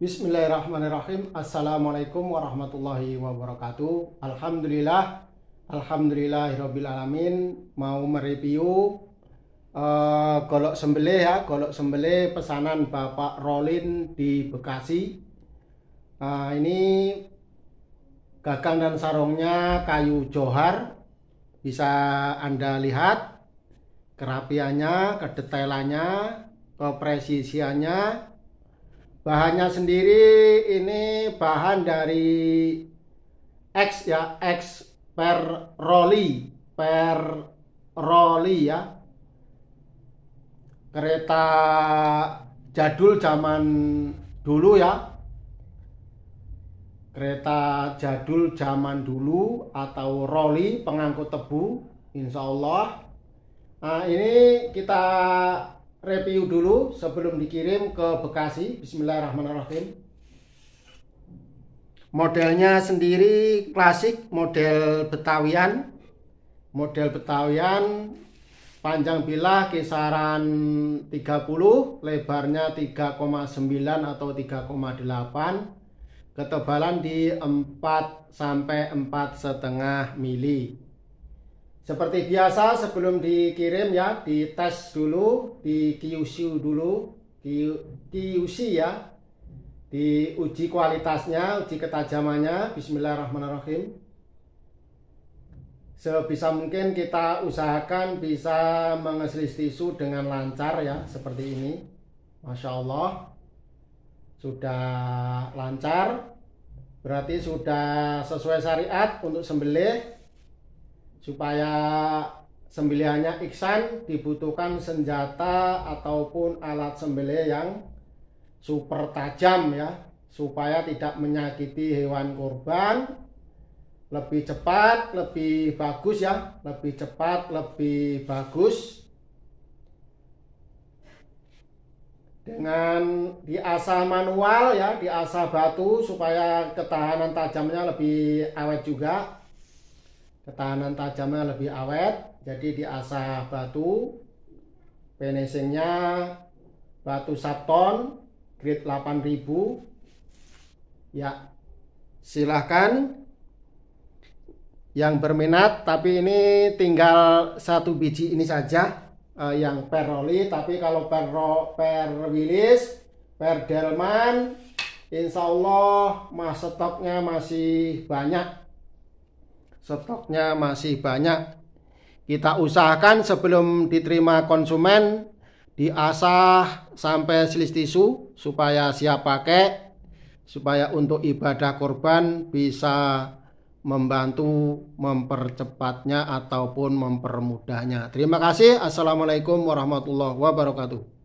Bismillahirrahmanirrahim. Assalamualaikum warahmatullahi wabarakatuh. Alhamdulillah, alhamdulillahirabbil alamin. Mau mereview uh, golok sembelih ya, golok sembelih pesanan Bapak Rolin di Bekasi. Uh, ini gagang dan sarungnya kayu johar. Bisa Anda lihat kerapiannya, kedetailannya, kepresisiannya, bahannya sendiri ini bahan dari X ya X per roli per roli ya. Kereta jadul zaman dulu ya. Kereta jadul zaman dulu atau roli pengangkut tebu insya Allah. Nah ini kita review dulu sebelum dikirim ke Bekasi. Bismillahirrahmanirrahim. Modelnya sendiri klasik, model Betawian. Model Betawian panjang bilah kisaran 30, lebarnya 3,9 atau 3,8. Ketebalan di 4 sampai 4 setengah mili. Seperti biasa sebelum dikirim ya, dites dulu, di QC dulu, di QC ya. Diuji kualitasnya, uji ketajamannya. Bismillahirrahmanirrahim. Sebisa mungkin kita usahakan bisa mengeselis tisu dengan lancar ya, seperti ini. Masya Allah. Sudah lancar. Berarti sudah sesuai syariat untuk sembelih supaya sembelihannya iksan dibutuhkan senjata ataupun alat sembelih yang super tajam ya supaya tidak menyakiti hewan kurban. Lebih cepat lebih bagus ya lebih cepat lebih bagus. Dengan diasah manual ya diasah batu supaya ketahanan tajamnya lebih awet juga ketahanan tajamnya lebih awet jadi diasah batu finishingnya batu sabton grade 8000 ya silahkan. Yang berminat tapi ini tinggal satu biji ini saja. Uh, yang per roli tapi kalau per, ro, per per Delman Insya Allah mas stoknya masih banyak stoknya masih banyak. Kita usahakan sebelum diterima konsumen diasah sampai silis tisu supaya siap pakai supaya untuk ibadah korban bisa membantu mempercepatnya ataupun mempermudahnya. Terima kasih. Assalamualaikum warahmatullahi wabarakatuh.